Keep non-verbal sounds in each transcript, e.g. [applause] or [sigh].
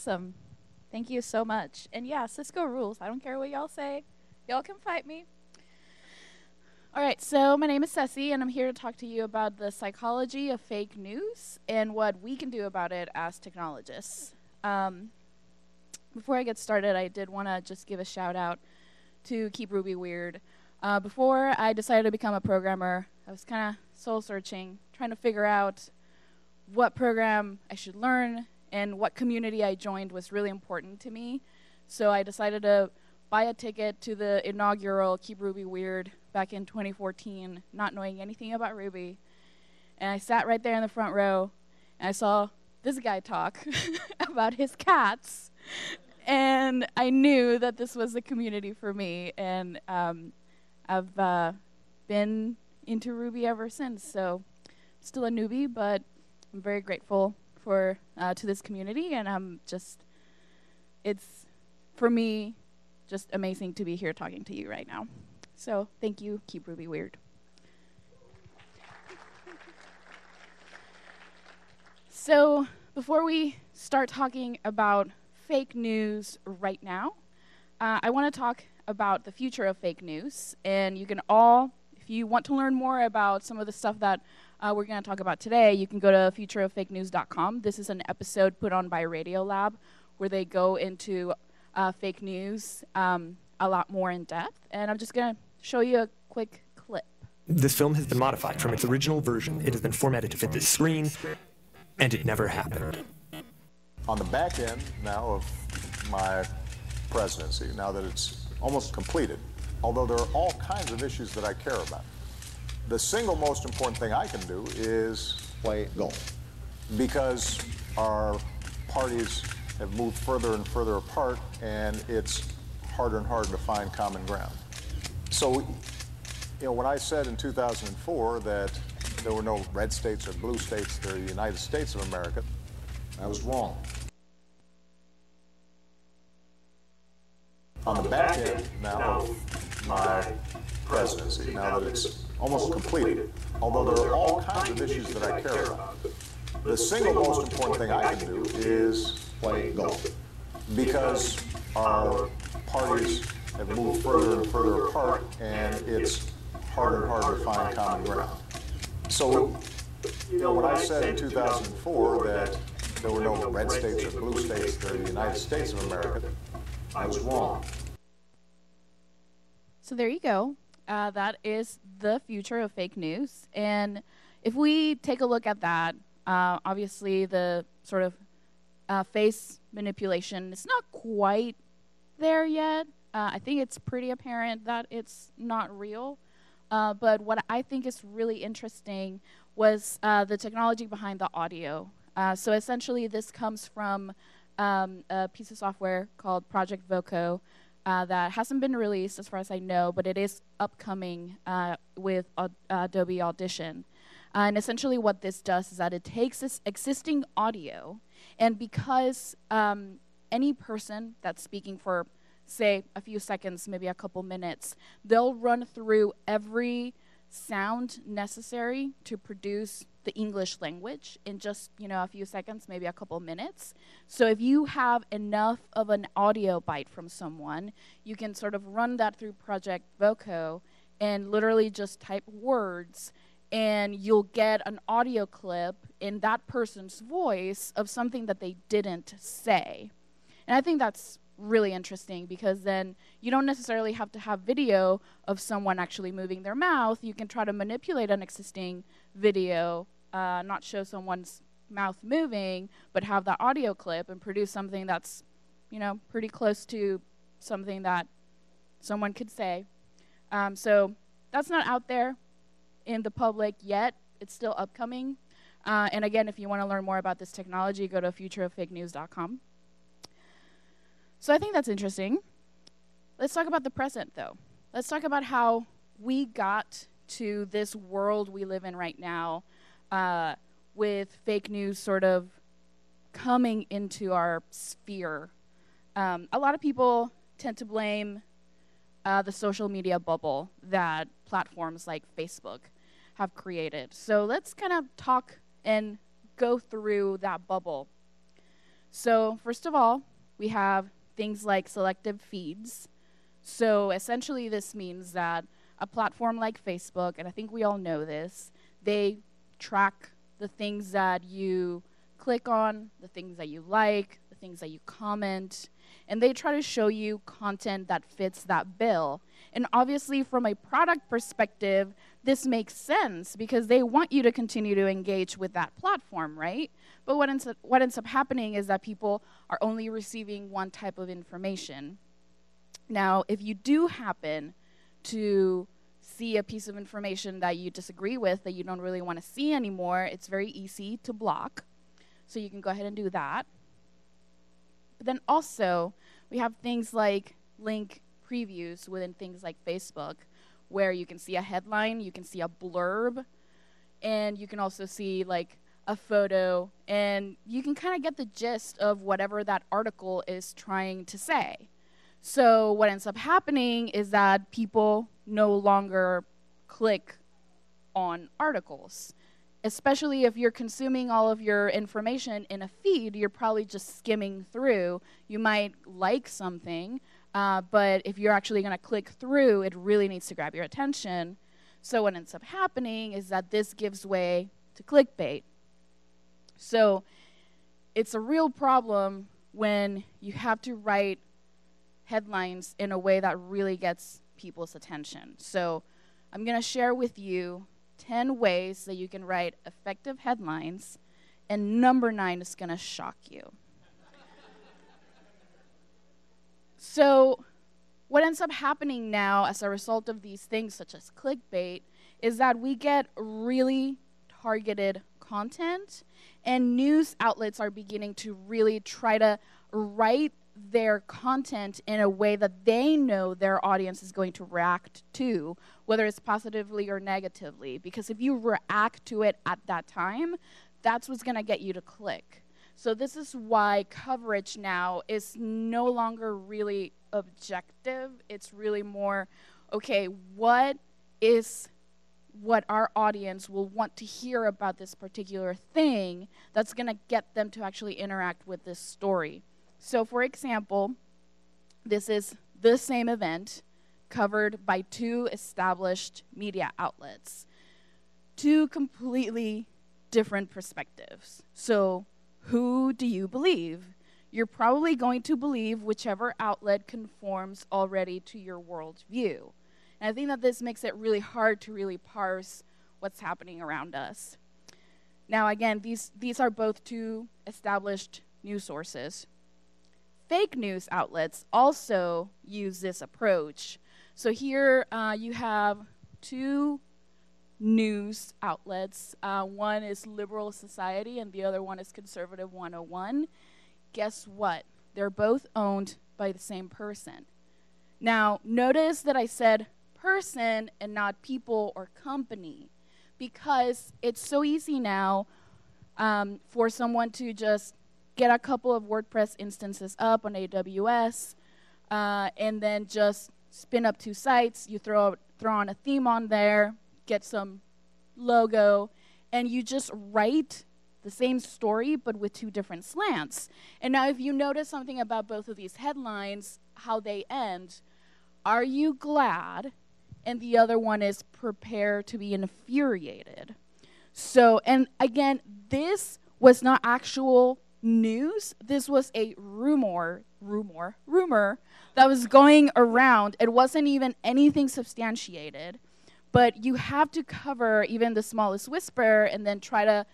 Awesome. Thank you so much. And yeah, Cisco rules. I don't care what y'all say. Y'all can fight me. All right, so my name is Cecy, and I'm here to talk to you about the psychology of fake news and what we can do about it as technologists. Um, before I get started, I did want to just give a shout out to Keep Ruby Weird. Uh, before I decided to become a programmer, I was kind of soul searching, trying to figure out what program I should learn and what community I joined was really important to me. So I decided to buy a ticket to the inaugural Keep Ruby Weird back in 2014, not knowing anything about Ruby. And I sat right there in the front row and I saw this guy talk [laughs] about his cats. And I knew that this was the community for me. And um, I've uh, been into Ruby ever since. So, still a newbie, but I'm very grateful for uh, to this community, and I'm just, it's for me, just amazing to be here talking to you right now. So thank you. Keep Ruby weird. So before we start talking about fake news right now, uh, I want to talk about the future of fake news. And you can all, if you want to learn more about some of the stuff that uh, we're going to talk about today, you can go to futureoffakenews.com. This is an episode put on by Radiolab where they go into uh, fake news um, a lot more in depth. And I'm just going to show you a quick clip. This film has been modified from its original version. It has been formatted to fit this screen, and it never happened. On the back end now of my presidency, now that it's almost completed, although there are all kinds of issues that I care about, the single most important thing I can do is play golf. Because our parties have moved further and further apart, and it's harder and harder to find common ground. So, you know, when I said in 2004 that there were no red states or blue states, they're the United States of America, I was wrong. On the back end now of my presidency, now that it's almost completed, although there are all kinds of issues that I care about, the single most important thing I can do is play golf. Because our parties have moved further and further apart, and it's harder and harder to find common ground. So, you know, when I said in 2004 that there were no red states or blue states, they're the United States of America, I was wrong. So there you go. Uh, that is the future of fake news. And if we take a look at that, uh, obviously the sort of uh, face manipulation is not quite there yet. Uh, I think it's pretty apparent that it's not real. Uh, but what I think is really interesting was uh, the technology behind the audio. Uh, so essentially, this comes from um, a piece of software called Project Voco uh, that hasn't been released as far as I know, but it is upcoming uh, with Adobe Audition. and essentially, what this does is that it takes this existing audio, and because um, any person that's speaking for say a few seconds, maybe a couple minutes, they'll run through every sound necessary to produce the English language in just, you know, a few seconds, maybe a couple minutes. So if you have enough of an audio bite from someone, you can sort of run that through Project Voco and literally just type words and you'll get an audio clip in that person's voice of something that they didn't say. And I think that's really interesting because then you don't necessarily have to have video of someone actually moving their mouth. You can try to manipulate an existing video, uh, not show someone's mouth moving, but have that audio clip and produce something that's, you know, pretty close to something that someone could say. Um, so that's not out there in the public yet. It's still upcoming. Uh, and again, if you want to learn more about this technology, go to futureoffakenews.com. So I think that's interesting. Let's talk about the present, though. Let's talk about how we got to this world we live in right now uh, with fake news sort of coming into our sphere. Um, a lot of people tend to blame uh, the social media bubble that platforms like Facebook have created. So let's kind of talk and go through that bubble. So, first of all, we have things like selective feeds. So, essentially, this means that a platform like Facebook, and I think we all know this, they track the things that you click on, the things that you like, the things that you comment, and they try to show you content that fits that bill. And obviously, from a product perspective, this makes sense because they want you to continue to engage with that platform, right? But what ends up, what ends up happening is that people are only receiving one type of information. Now, if you do happen to see a piece of information that you disagree with, that you don't really want to see anymore, it's very easy to block. So you can go ahead and do that. But then also, we have things like link previews within things like Facebook, where you can see a headline, you can see a blurb, and you can also see like a photo, and you can kind of get the gist of whatever that article is trying to say. So, what ends up happening is that people no longer click on articles. Especially if you're consuming all of your information in a feed, you're probably just skimming through. You might like something, uh, but if you're actually going to click through, it really needs to grab your attention. So, what ends up happening is that this gives way to clickbait. So, it's a real problem when you have to write headlines in a way that really gets people's attention. So, I'm going to share with you 10 ways that you can write effective headlines, and number nine is going to shock you. so, what ends up happening now as a result of these things, such as clickbait, is that we get really targeted content, and news outlets are beginning to really try to write their content in a way that they know their audience is going to react to, whether it's positively or negatively. Because if you react to it at that time, that's what's going to get you to click. So, this is why coverage now is no longer really objective. It's really more okay, what is what our audience will want to hear about this particular thing that's going to get them to actually interact with this story. So, for example, this is the same event covered by two established media outlets, two completely different perspectives. So, who do you believe? You're probably going to believe whichever outlet conforms already to your worldview. And I think that this makes it really hard to really parse what's happening around us. Now, again, these, these are both two established news sources fake news outlets also use this approach. So here uh, you have two news outlets. Uh, one is Liberal Society and the other one is Conservative 101. Guess what? They're both owned by the same person. Now, notice that I said person and not people or company because it's so easy now um, for someone to just get a couple of WordPress instances up on AWS, uh, and then just spin up two sites. You throw throw on a theme on there, get some logo, and you just write the same story but with two different slants. And now, if you notice something about both of these headlines, how they end, are you glad? And the other one is prepare to be infuriated. So, and again, this was not actual news. This was a rumor, rumor, rumor that was going around. It wasn't even anything substantiated. But you have to cover even the smallest whisper and then try to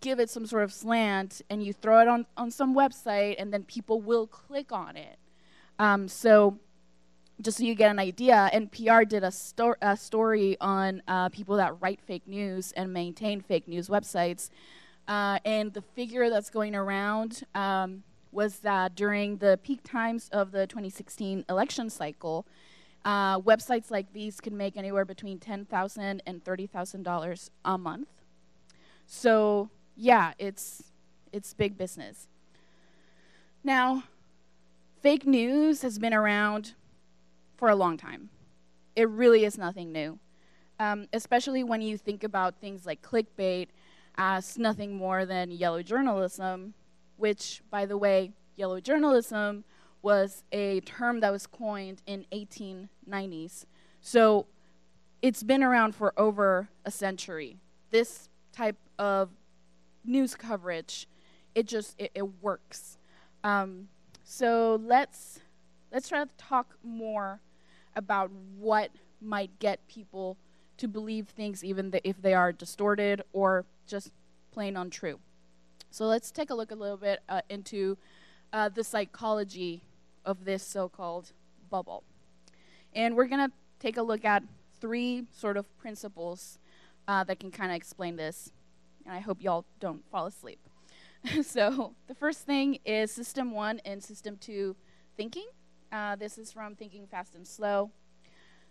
give it some sort of slant and you throw it on, on some website and then people will click on it. Um, so just so you get an idea, NPR did a, sto- a story on uh, people that write fake news and maintain fake news websites. Uh, and the figure that's going around um, was that during the peak times of the 2016 election cycle, uh, websites like these can make anywhere between $10,000 and $30,000 a month. So, yeah, it's, it's big business. Now, fake news has been around for a long time. It really is nothing new, um, especially when you think about things like clickbait as nothing more than yellow journalism, which, by the way, yellow journalism was a term that was coined in 1890s. So it's been around for over a century. This type of news coverage, it just it, it works. Um, so let's let's try to talk more about what might get people to believe things even if they are distorted or just plain untrue. So let's take a look a little bit uh, into uh, the psychology of this so called bubble. And we're going to take a look at three sort of principles uh, that can kind of explain this. And I hope y'all don't fall asleep. [laughs] so, the first thing is system one and system two thinking. Uh, this is from Thinking Fast and Slow.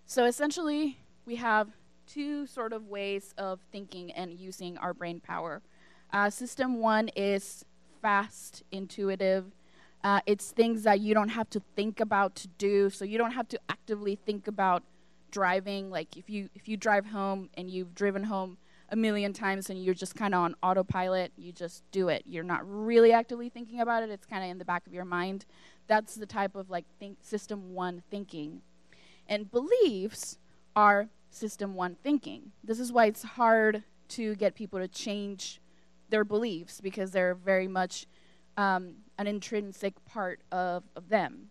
So, essentially, we have two sort of ways of thinking and using our brain power. Uh, system one is fast, intuitive, uh, it's things that you don't have to think about to do, so you don't have to actively think about driving. Like if you if you drive home and you've driven home a million times and you're just kind of on autopilot, you just do it. You're not really actively thinking about it. It's kind of in the back of your mind. That's the type of like think system one thinking. And beliefs are system one thinking. This is why it's hard to get people to change their beliefs because they're very much um, an intrinsic part of, of them.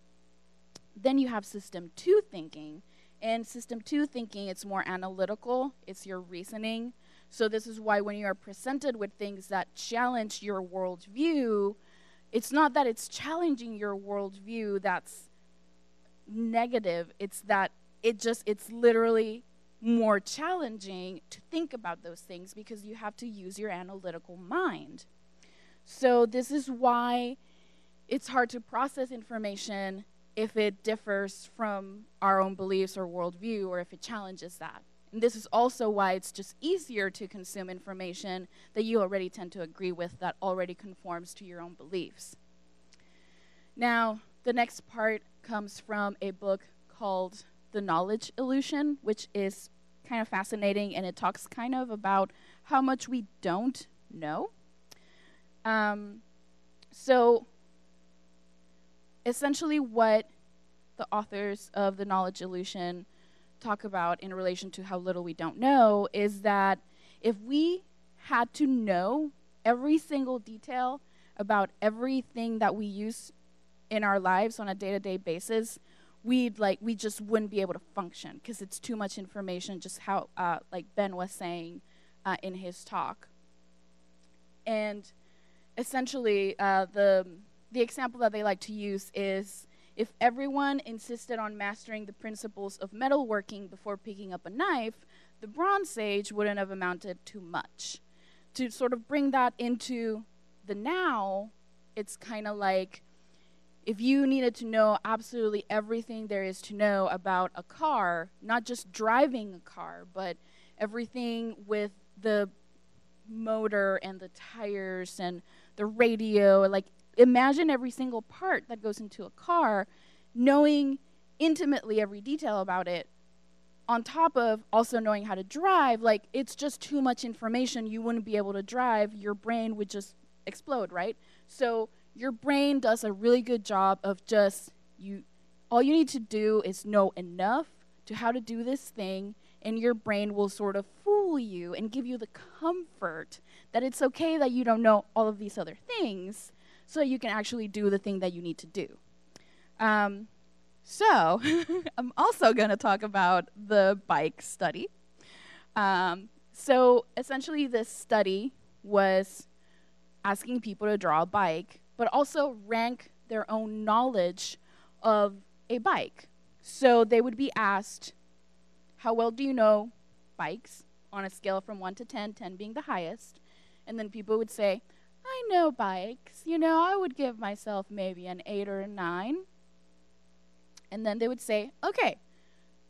Then you have system two thinking. And system two thinking, it's more analytical, it's your reasoning. So, this is why when you are presented with things that challenge your worldview, it's not that it's challenging your worldview that's negative, it's that it just, it's literally more challenging to think about those things because you have to use your analytical mind. So, this is why it's hard to process information if it differs from our own beliefs or worldview or if it challenges that. And this is also why it's just easier to consume information that you already tend to agree with that already conforms to your own beliefs. Now, the next part comes from a book called The Knowledge Illusion, which is kind of fascinating and it talks kind of about how much we don't know. Um, so, essentially, what the authors of The Knowledge Illusion talk about in relation to how little we don't know is that if we had to know every single detail about everything that we use in our lives on a day-to-day basis we'd like we just wouldn't be able to function because it's too much information just how uh, like ben was saying uh, in his talk and essentially, uh, the the example that they like to use is if everyone insisted on mastering the principles of metalworking before picking up a knife, the Bronze Age wouldn't have amounted to much. To sort of bring that into the now, it's kind of like if you needed to know absolutely everything there is to know about a car, not just driving a car, but everything with the motor and the tires and the radio, like imagine every single part that goes into a car, knowing intimately every detail about it, on top of also knowing how to drive. Like it's just too much information. You wouldn't be able to drive. Your brain would just explode, right? So your brain does a really good job of just you. All you need to do is know enough to how to do this thing and your brain will sort of fool you and give you the comfort that it's okay that you don't know all of these other things so you can actually do the thing that you need to do. Um, so, [laughs] I'm also going to talk about the bike study. Um, so, essentially, this study was asking people to draw a bike, but also rank their own knowledge of a bike. So, they would be asked how well do you know bikes on a scale from 1 to 10, 10 being the highest? And then people would say, I know bikes. You know, I would give myself maybe an 8 or a 9. And then they would say, okay,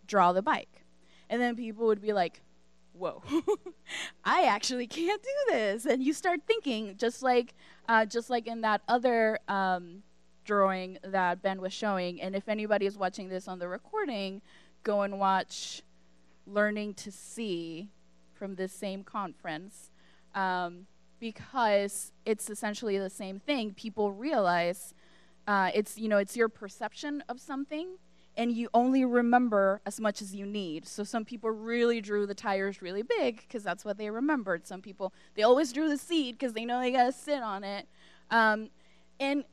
draw the bike. And then people would be like, whoa, [laughs] I actually can't do this. And you start thinking, just like, uh, just like in that other um, drawing that Ben was showing. And if anybody is watching this on the recording, go and watch learning to see from this same conference. Um, because it's essentially the same thing. People realize uh, it's you know it's your perception of something, and you only remember as much as you need. So some people really drew the tires really big because that's what they remembered. Some people they always drew the seat because they know they gotta sit on it. Um, and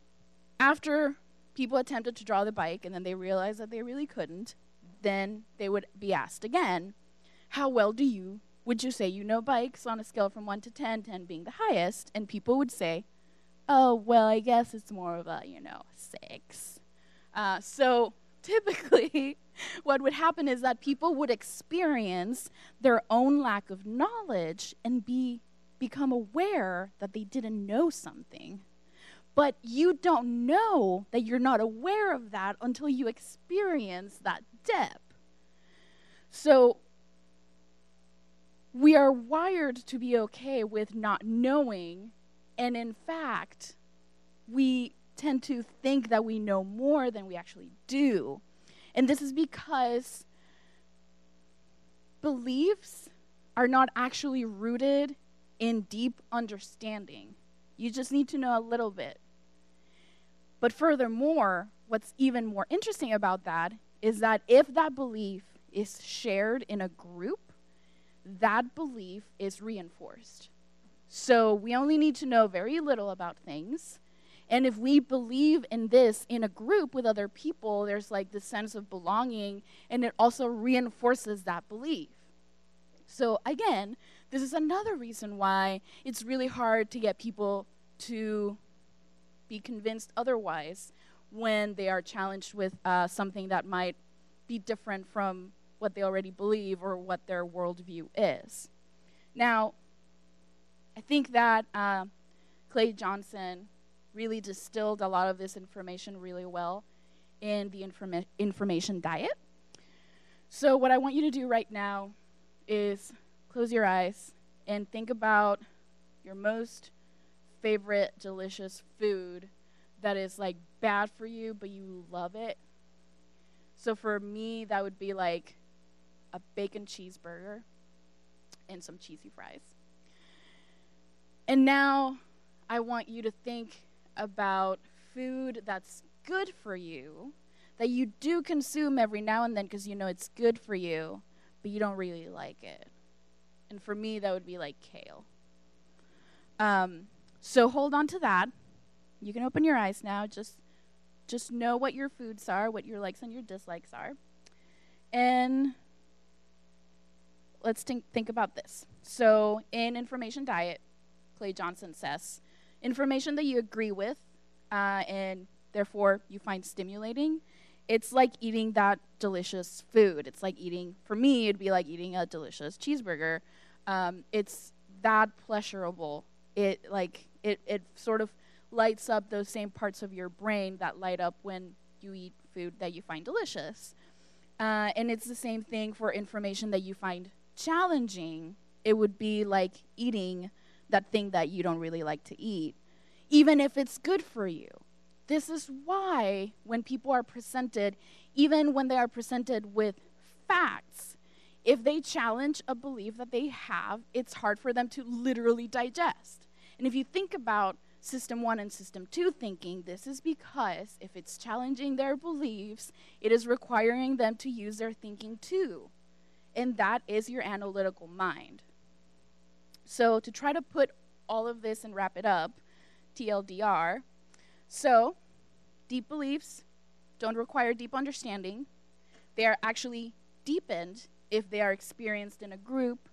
after people attempted to draw the bike and then they realized that they really couldn't, then they would be asked again, how well do you would you say you know bikes on a scale from 1 to 10, 10 being the highest? And people would say, oh, well, I guess it's more of a, you know, 6. Uh, so typically, [laughs] what would happen is that people would experience their own lack of knowledge and be become aware that they didn't know something. But you don't know that you're not aware of that until you experience that depth So we are wired to be okay with not knowing, and in fact, we tend to think that we know more than we actually do. And this is because beliefs are not actually rooted in deep understanding. You just need to know a little bit. But furthermore, what's even more interesting about that is that if that belief is shared in a group, that belief is reinforced. So we only need to know very little about things. And if we believe in this in a group with other people, there's like this sense of belonging, and it also reinforces that belief. So, again, this is another reason why it's really hard to get people to be convinced otherwise when they are challenged with uh, something that might be different from what they already believe or what their worldview is. Now, I think that uh, Clay Johnson really distilled a lot of this information really well in the informa- information diet. So, what I want you to do right now is close your eyes and think about your most favorite delicious food that is like bad for you, but you love it. So, for me, that would be like a bacon cheeseburger and some cheesy fries. And now I want you to think about food that's good for you, that you do consume every now and then because you know it's good for you, but you don't really like it. And for me, that would be like kale. Um, so hold on to that. You can open your eyes now. Just, just know what your foods are, what your likes and your dislikes are, and let's think, think about this. So, in information diet, Clay Johnson says, information that you agree with uh, and therefore you find stimulating, it's like eating that delicious food. It's like eating, for me, it'd be like eating a delicious cheeseburger. Um, it's that pleasurable. It like it it sort of lights up those same parts of your brain that light up when you eat food that you find delicious. Uh, and it's the same thing for information that you find challenging, it would be like eating that thing that you don't really like to eat, even if it's good for you. This is why, when people are presented, even when they are presented with facts, if they challenge a belief that they have, it's hard for them to literally digest. And if you think about system one and system two thinking, this is because if it's challenging their beliefs, it is requiring them to use their thinking too and that is your analytical mind. So, to try to put all of this and wrap it up, TLDR. So, deep beliefs don't require deep understanding. They are actually deepened if they are experienced in a group.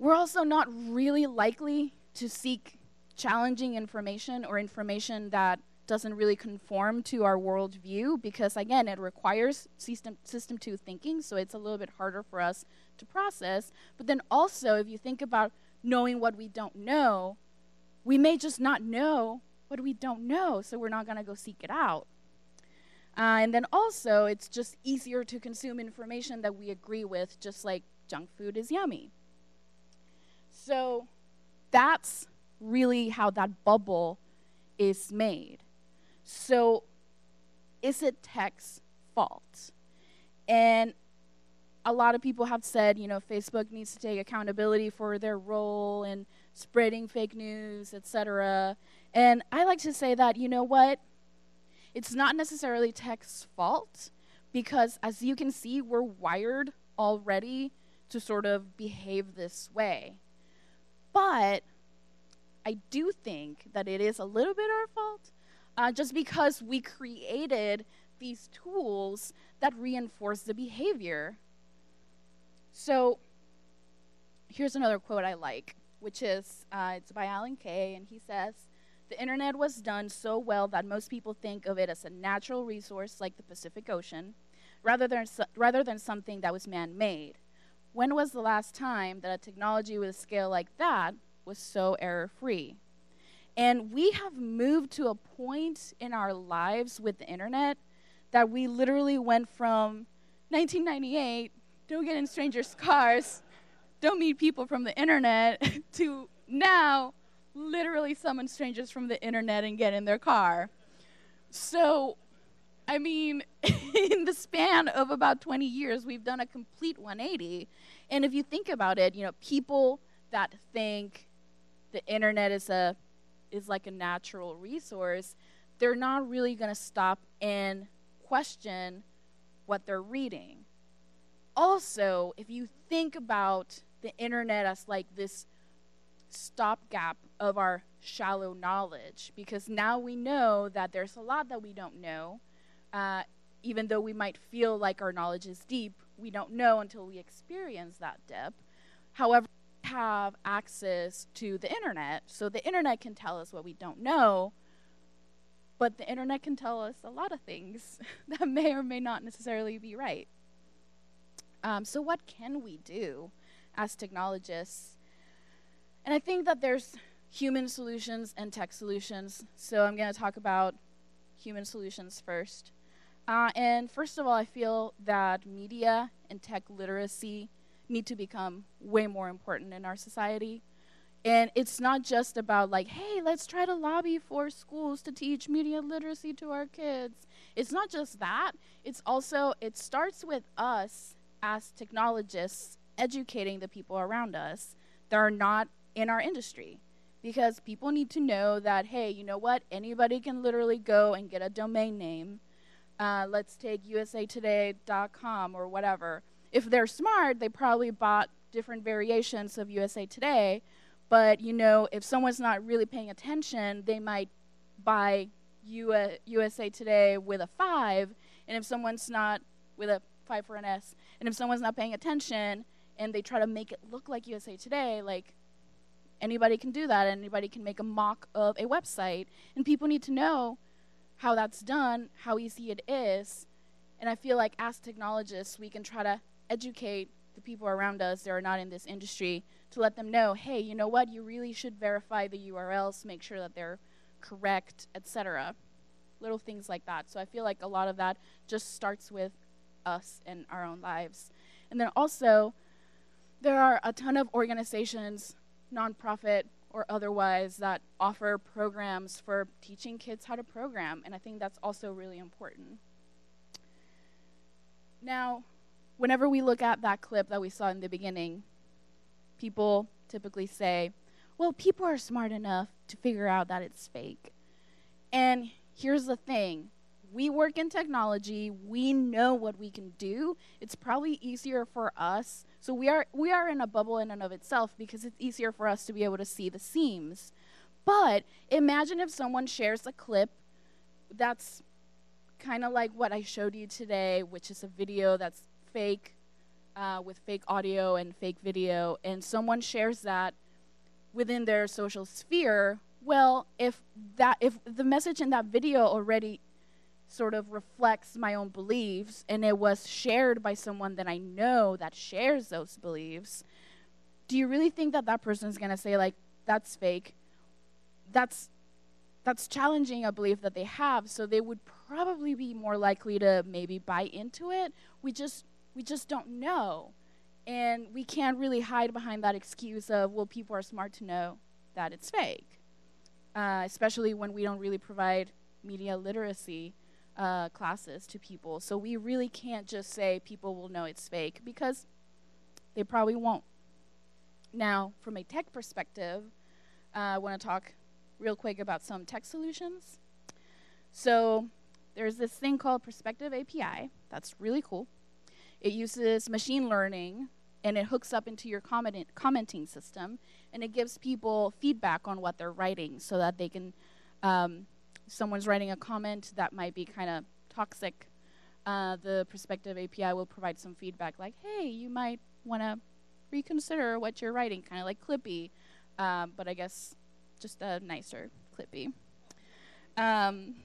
We're also not really likely to seek challenging information or information that doesn't really conform to our worldview because, again, it requires system, system two thinking, so it's a little bit harder for us to process. But then also, if you think about knowing what we don't know, we may just not know what we don't know, so we're not going to go seek it out. Uh, and then also, it's just easier to consume information that we agree with, just like junk food is yummy. So that's really how that bubble is made. So, is it tech's fault? And a lot of people have said, you know, Facebook needs to take accountability for their role in spreading fake news, etc. And I like to say that, you know what? It's not necessarily tech's fault because as you can see, we're wired already to sort of behave this way. But I do think that it is a little bit our fault uh, just because we created these tools that reinforce the behavior. So here's another quote I like, which is uh, it's by Alan Kay, and he says, the internet was done so well that most people think of it as a natural resource like the Pacific Ocean, rather than, rather than something that was man made. When was the last time that a technology with a scale like that was so error free? And we have moved to a point in our lives with the internet that we literally went from 1998, don't get in strangers' cars, don't meet people from the internet, [laughs] to now literally summon strangers from the internet and get in their car. So, I mean, [laughs] in the span of about 20 years, we've done a complete 180. And if you think about it, you know, people that think the internet is a is like a natural resource, they're not really going to stop and question what they're reading. Also, if you think about the internet as like this stopgap of our shallow knowledge because now we know that there's a lot that we don't know. Uh, even though we might feel like our knowledge is deep, we don't know until we experience that depth. However, we have access to the internet, so the internet can tell us what we don't know, but the internet can tell us a lot of things [laughs] that may or may not necessarily be right. Um, so, what can we do as technologists and I think that there's human solutions and tech solutions. So I'm going to talk about human solutions first. Uh, and first of all, I feel that media and tech literacy need to become way more important in our society. And it's not just about like, hey, let's try to lobby for schools to teach media literacy to our kids. It's not just that. It's also, it starts with us as technologists educating the people around us that are not in our industry because people need to know that hey you know what anybody can literally go and get a domain name uh, let's take usatoday.com or whatever if they're smart they probably bought different variations of usa today but you know if someone's not really paying attention they might buy usa today with a five and if someone's not with a five for an s and if someone's not paying attention and they try to make it look like usa today like Anybody can do that. Anybody can make a mock of a website. And people need to know how that's done, how easy it is. And I feel like as technologists, we can try to educate the people around us that are not in this industry to let them know, hey, you know what? You really should verify the URLs, make sure that they're correct, etc. Little things like that. So I feel like a lot of that just starts with us and our own lives. And then also, there are a ton of organizations nonprofit or otherwise that offer programs for teaching kids how to program, and I think that's also really important. Now, whenever we look at that clip that we saw in the beginning, people typically say, well, people are smart enough to figure out that it's fake. And here's the thing we work in technology, we know what we can do. It's probably easier for us. So we are we are in a bubble in and of itself because it's easier for us to be able to see the seams. But imagine if someone shares a clip that's kind of like what I showed you today, which is a video that's fake uh, with fake audio and fake video, and someone shares that within their social sphere. Well, if that if the message in that video already sort of reflects my own beliefs and it was shared by someone that I know that shares those beliefs, do you really think that that person is going to say like that's fake? That's that's challenging a belief that they have, so they would probably be more likely to maybe buy into it. We just we just don't know. And we can't really hide behind that excuse of well people are smart to know that it's fake. Uh, especially when we don't really provide media literacy uh, classes to people. So we really can't just say people will know it's fake because they probably won't. Now, from a tech perspective, uh, I want to talk real quick about some tech solutions. So there's this thing called Perspective API. That's really cool. It uses machine learning and it hooks up into your comment- commenting system and it gives people feedback on what they're writing so that they can um, someone's writing a comment that might be kind of toxic uh, the perspective api will provide some feedback like hey you might want to reconsider what you're writing kind of like clippy um, but i guess just a nicer clippy. Um,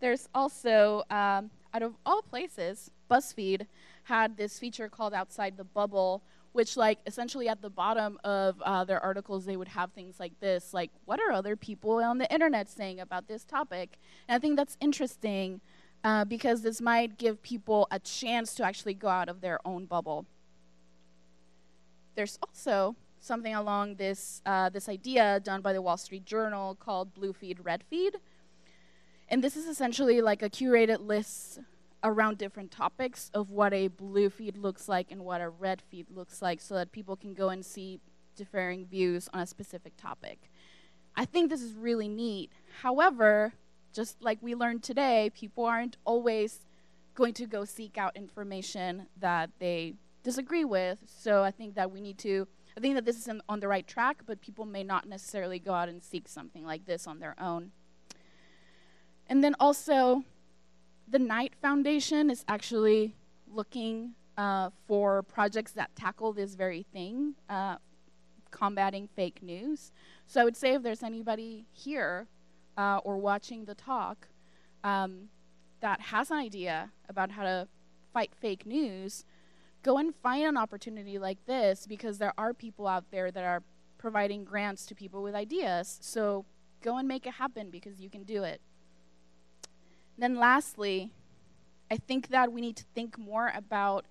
there's also um, out of all places buzzfeed had this feature called outside the bubble which like essentially at the bottom of uh, their articles they would have things like this like what are other people on the internet saying about this topic? And i think that's interesting uh, because this might give people a chance to actually go out of their own bubble. There's also something along this uh, this idea done by the wall street journal called blue feed red feed. And this is essentially like a curated list around different topics of what a blue feed looks like and what a red feed looks like so that people can go and see differing views on a specific topic. I think this is really neat. However, just like we learned today, people aren't always going to go seek out information that they disagree with. So I think that we need to, I think that this is on the right track, but people may not necessarily go out and seek something like this on their own. And then also, the Knight Foundation is actually looking uh, for projects that tackle this very thing, uh, combating fake news. So I would say if there's anybody here uh, or watching the talk um, that has an idea about how to fight fake news, go and find an opportunity like this because there are people out there that are providing grants to people with ideas. So go and make it happen because you can do it. Then, lastly, I think that we need to think more about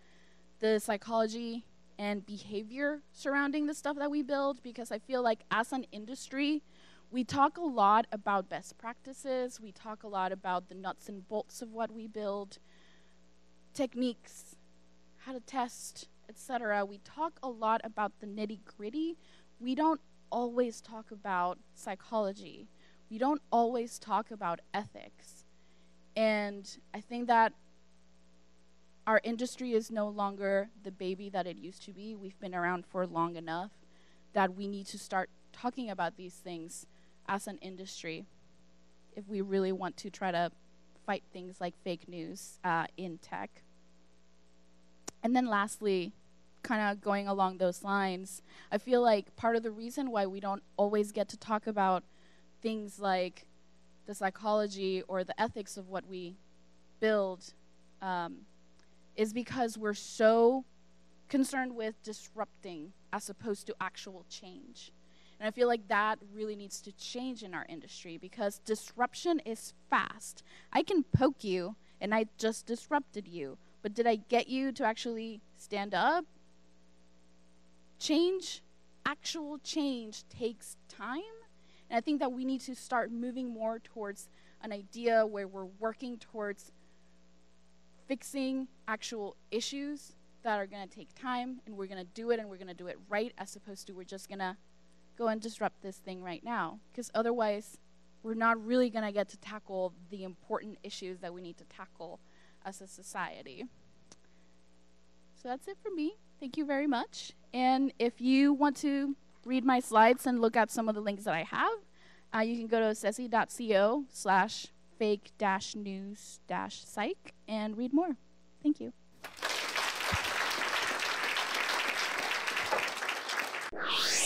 the psychology and behavior surrounding the stuff that we build because I feel like as an industry, we talk a lot about best practices, we talk a lot about the nuts and bolts of what we build, techniques, how to test, etc. We talk a lot about the nitty-gritty. We don't always talk about psychology. We don't always talk about ethics. And I think that our industry is no longer the baby that it used to be. We've been around for long enough that we need to start talking about these things as an industry if we really want to try to fight things like fake news uh, in tech. And then lastly, kind of going along those lines, I feel like part of the reason why we don't always get to talk about things like the psychology or the ethics of what we build um, is because we're so concerned with disrupting as opposed to actual change. And I feel like that really needs to change in our industry because disruption is fast. I can poke you and I just disrupted you, but did I get you to actually stand up? Change, actual change takes time and I think that we need to start moving more towards an idea where we're working towards fixing actual issues that are going to take time and we're going to do it and we're going to do it right as opposed to we're just going to go and disrupt this thing right now because otherwise we're not really going to get to tackle the important issues that we need to tackle as a society. So that's it for me. Thank you very much. And if you want to read my slides and look at some of the links that I have, uh, you can go to ceci.co slash fake dash news dash psych and read more. Thank you. you